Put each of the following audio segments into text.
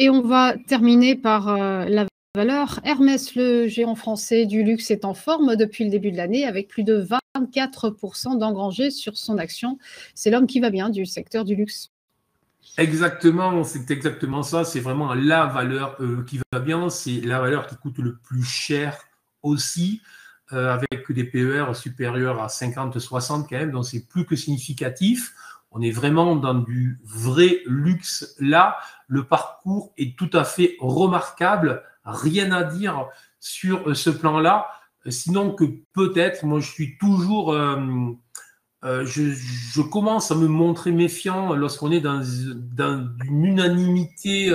Et on va terminer par euh, la valeur. Hermès, le géant français du luxe, est en forme depuis le début de l'année avec plus de 24% d'engrangés sur son action. C'est l'homme qui va bien du secteur du luxe. Exactement, c'est exactement ça. C'est vraiment la valeur euh, qui va bien. C'est la valeur qui coûte le plus cher aussi, euh, avec des PER supérieurs à 50-60 quand même. Donc c'est plus que significatif. On est vraiment dans du vrai luxe là. Le parcours est tout à fait remarquable. Rien à dire sur euh, ce plan-là. Sinon que peut-être, moi je suis toujours, euh, euh, je, commence à me montrer méfiant lorsqu'on est dans, une unanimité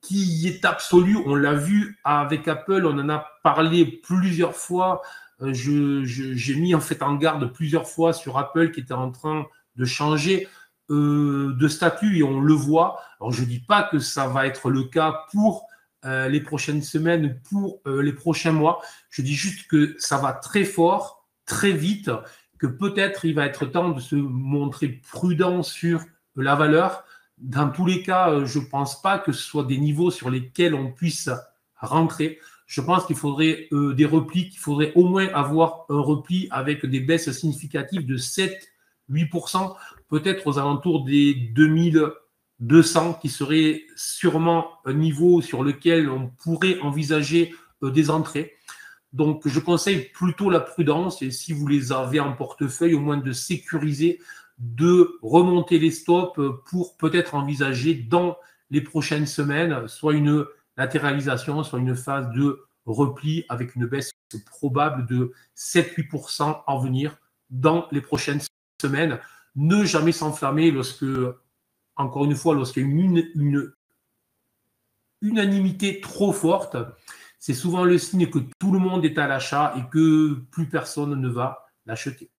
qui est absolue. On l'a vu avec Apple, on en a parlé plusieurs fois. j'ai mis en fait en garde plusieurs fois sur Apple qui était en train de changer euh, de statut et on le voit. Alors je ne dis pas que ça va être le cas pour euh, les prochaines semaines, pour euh, les prochains mois. Je dis juste que ça va très fort, très vite, que peut-être il va être temps de se montrer prudent sur la valeur. Dans tous les cas, je ne pense pas que ce soit des niveaux sur lesquels on puisse rentrer. Je pense qu'il faudrait des replis, qu'il faudrait au moins avoir un repli avec des baisses significatives de 7 8%, peut-être aux alentours des 2200, qui serait sûrement un niveau sur lequel on pourrait envisager euh, des entrées. Donc, je conseille plutôt la prudence et si vous les avez en portefeuille, au moins de sécuriser, de remonter les stops pour peut-être envisager dans les prochaines semaines soit une latéralisation, soit une phase de repli avec une baisse probable de 7-8% en venir dans les prochaines semaine, ne jamais s'enflammer lorsque, encore une fois, lorsqu'il y a une, une unanimité trop forte, c'est souvent le signe que tout le monde est à l'achat et que plus personne ne va l'acheter.